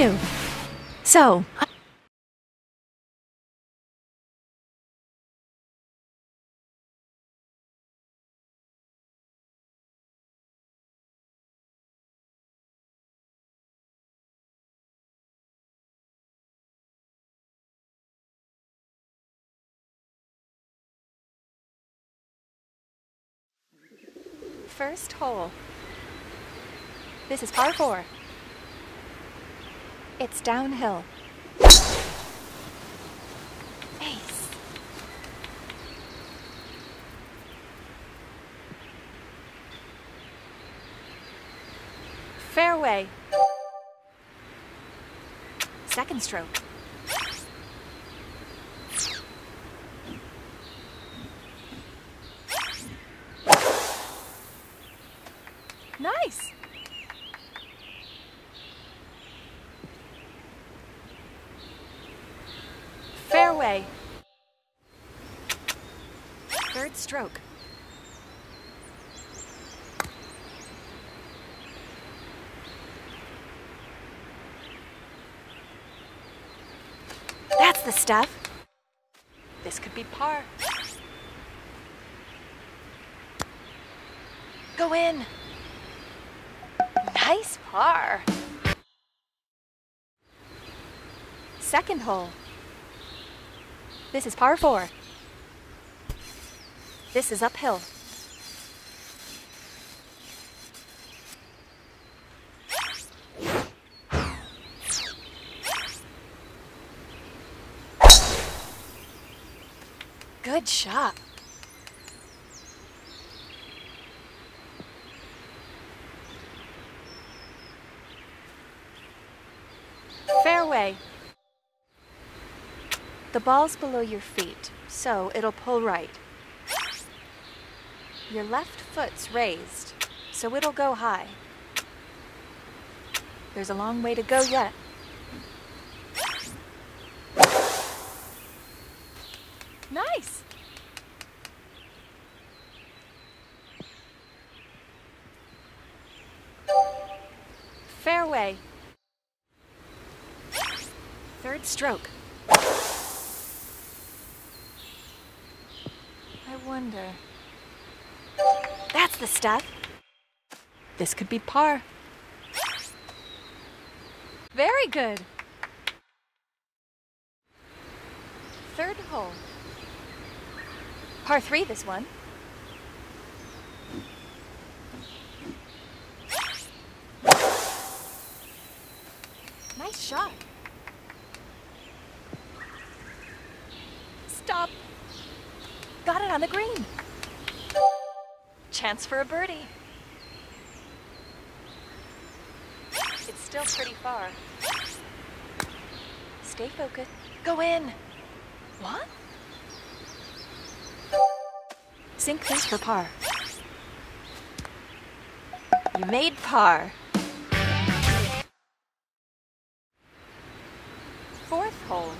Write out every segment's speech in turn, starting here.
you. So, first hole. This is par four. It's downhill. Ace. Fairway. Second stroke. Nice. Fairway. Third stroke. That's the stuff. This could be par. Go in. Nice par. Second hole. This is par four. This is uphill. Good shot. Fairway. The ball's below your feet, so it'll pull right. Your left foot's raised, so it'll go high. There's a long way to go yet. Nice! Fairway. Third stroke. I wonder. That's the stuff. This could be par. Very good. Third hole. Par three, this one. Nice shot. Stop. On the green. Chance for a birdie. It's still pretty far. Stay focused. Go in. What? Sink this for par. You made par. Fourth hole.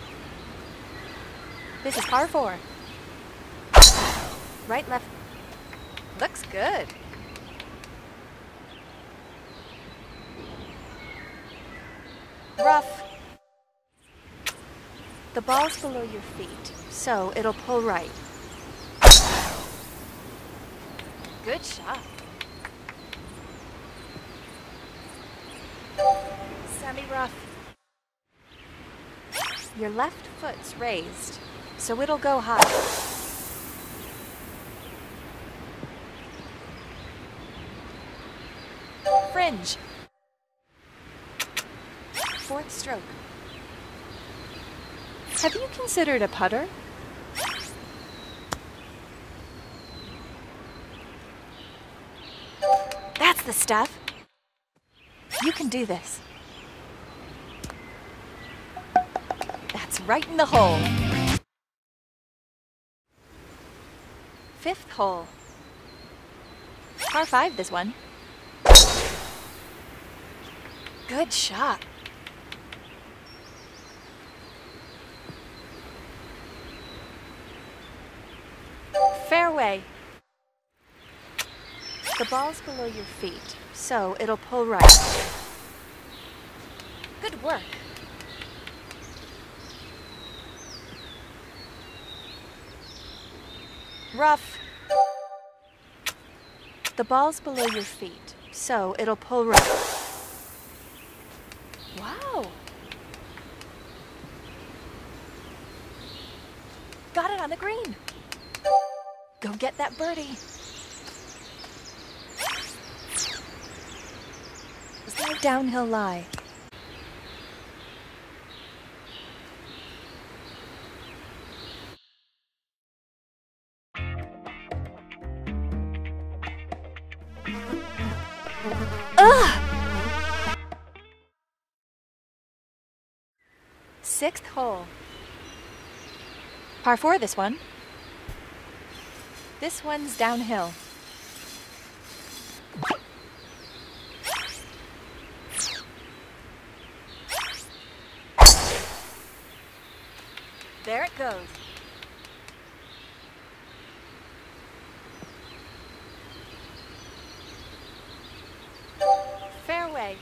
This is par four. Right, left. Looks good. Rough. The ball's below your feet, so it'll pull right. Good shot. Semi-rough. Your left foot's raised, so it'll go high. Fourth stroke. Have you considered a putter? That's the stuff. You can do this. That's right in the hole. Fifth hole. Par five, this one. Good shot. Fairway. The ball's below your feet, so it'll pull right. Good work. Rough. The ball's below your feet, so it'll pull right. Wow. Got it on the green. Go get that birdie. Downhill lie. Ugh! Sixth hole. Par four, this one. This one's downhill. There it goes. Fairway.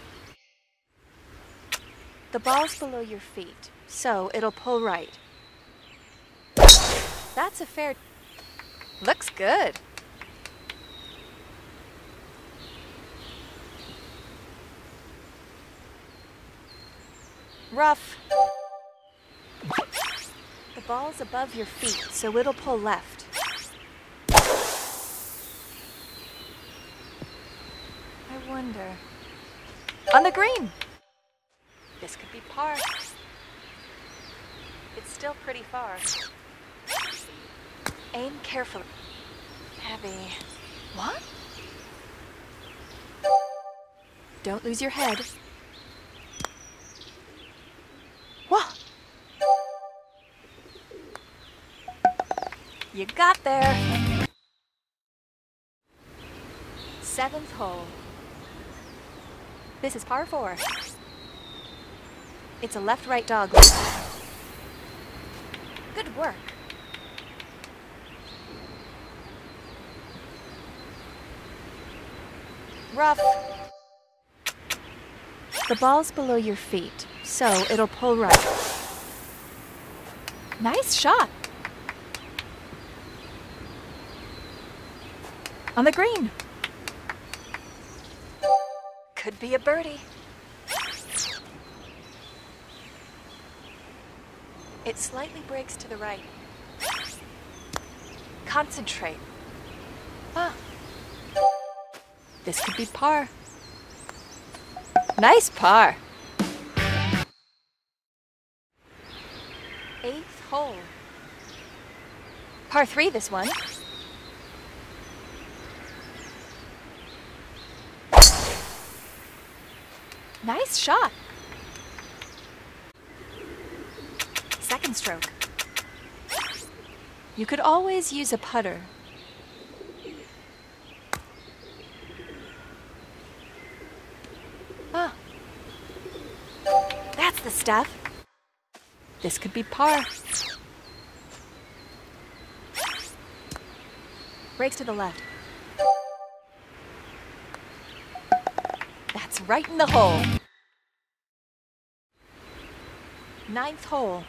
The ball's below your feet, so it'll pull right. That's a fair. Looks good. Rough. The ball's above your feet, so it'll pull left. I wonder. On the green! This could be par. It's still pretty far. Aim carefully. Abby. What? Don't lose your head. What? You got there. Seventh hole. This is par four. It's a left-right dog. Good work. Rough. The ball's below your feet, so it'll pull right. Nice shot. On the green. Could be a birdie. It slightly breaks to the right. Concentrate. Ah. This could be par. Nice par. Eighth hole. Par three, this one. Nice shot. Second stroke. You could always use a putter. Ah. That's the stuff. This could be par. Breaks to the left. That's right in the hole. Ninth hole.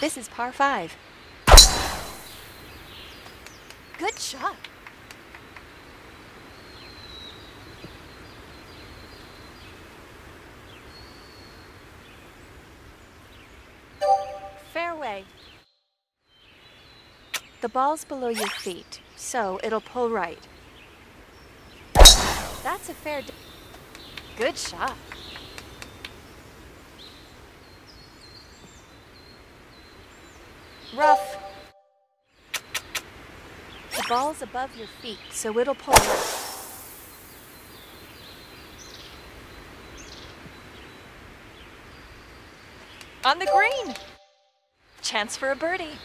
This is par five. Good shot. Fairway. The ball's below your feet, so it'll pull right. That's a fair. Good shot. Rough. The ball's above your feet, so it'll pull right. On the green. Chance for a birdie.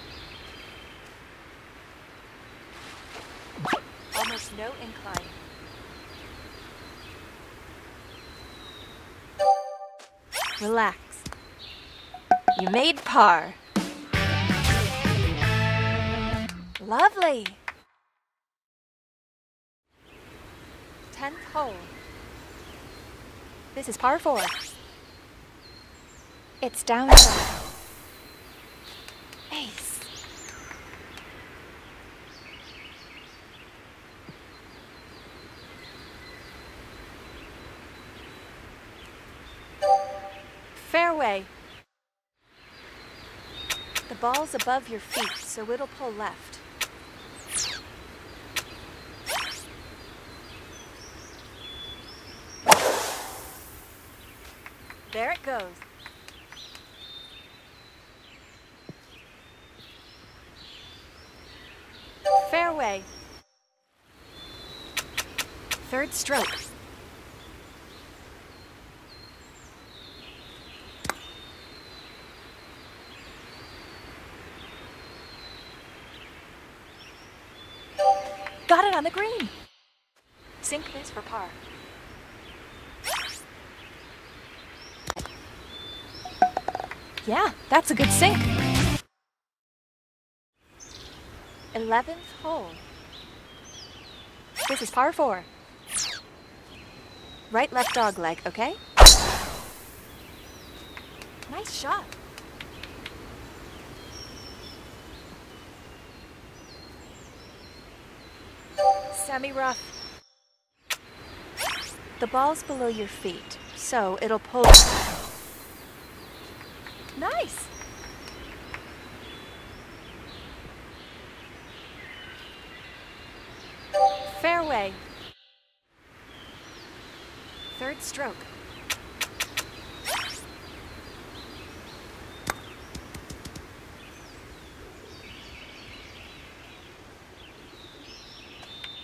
Almost no incline. Relax. You made par. Lovely. Tenth hole. This is par four. It's downhill. Ace. Fairway. The ball's above your feet, so it'll pull left. There it goes. Fairway. Third stroke. On the green. Sink this for par. Yeah, that's a good sink. 11th hole. This is par 4. Right left dog leg, okay? Nice shot. Semi rough. The ball's below your feet, so it'll pull. Nice. Fairway. Third stroke.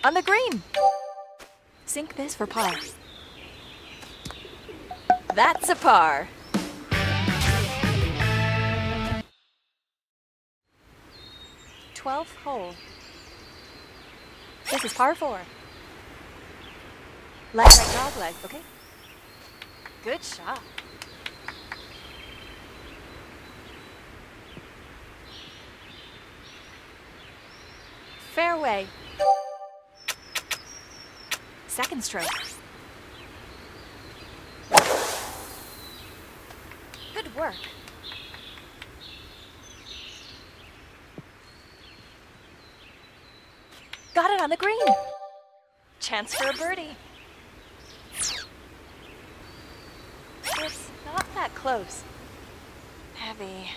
On the green. Sink this for par. That's a par. Twelfth hole. This is par four. Left right dog leg, okay? Good shot. Fairway. Second stroke. Good work. Got it on the green. Chance for a birdie. It's not that close. Heavy.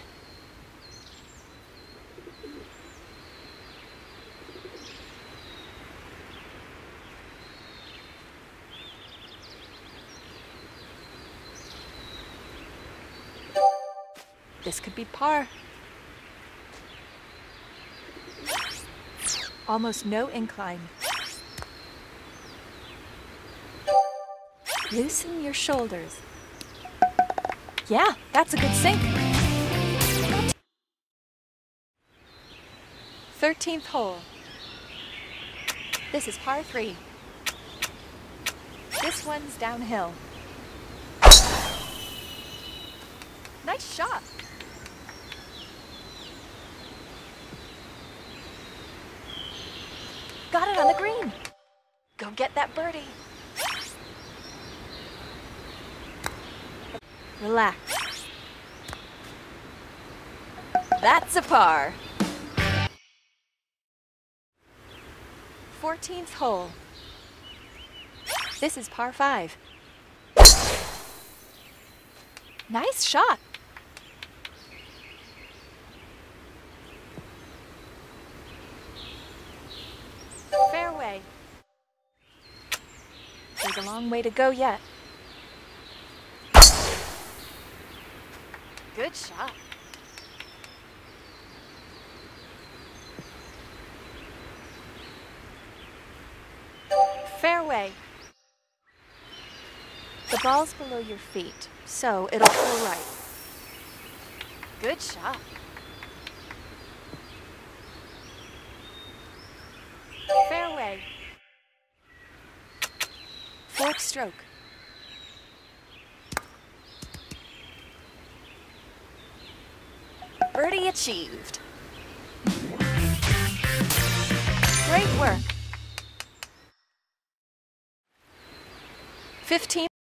This could be par. Almost no incline. Loosen your shoulders. Yeah, that's a good sink. 13th hole. This is par 3. This one's downhill. Nice shot. Got it on the green. Go get that birdie. Relax. That's a par. 14th hole. This is par 5. Nice shot. Fairway. There's a long way to go yet. Good shot. Fairway. The ball's below your feet, so it'll pull right. Good shot. Fairway. Fourth stroke. Birdie achieved. Great work. 15